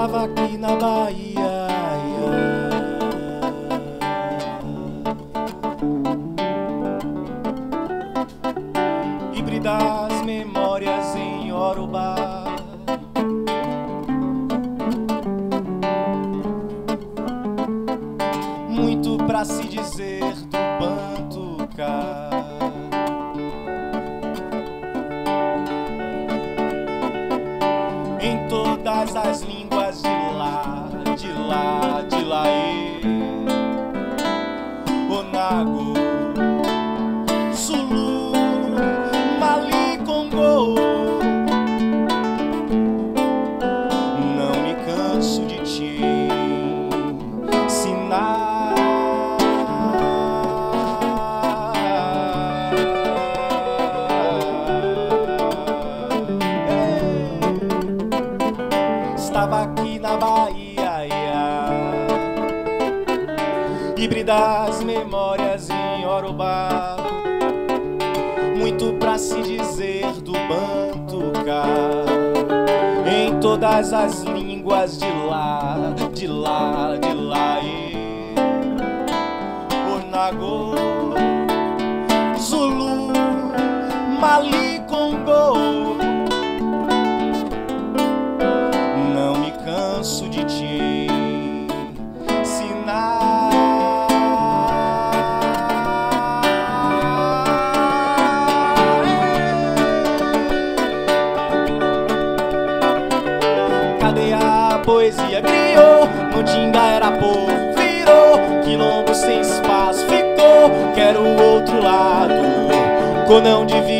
Estava aqui na Bahia. Híbridas memórias lá, de e Onago, híbridas memórias em Yorubá. Muito pra se dizer do Bantucá em todas as línguas de lá, de lá, de lá e Onago, Zulu, Mali, Congo. Não me canso de te A poesia? Criou, Mandinga era povo, virou, quilombo sem espaço ficou. Quero o outro lado, Conão divide o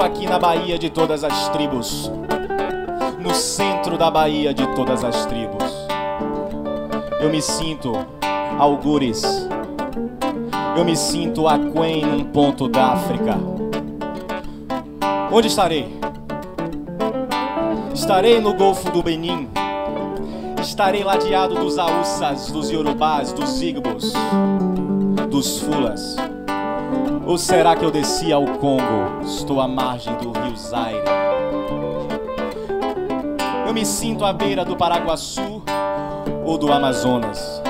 Aqui na Bahia de todas as tribos, no centro da Bahia de todas as tribos. Eu me sinto algures, eu me sinto aquém num ponto da África. Onde estarei? Estarei no Golfo do Benin. Estarei ladeado dos Aússas, dos Yorubás, dos Igbos, dos Fulas. Ou será que eu desci ao Congo? Estou à margem do rio Zaire. Eu me sinto à beira do Paraguaçu ou do Amazonas.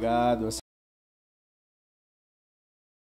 Obrigado.